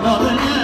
Lord,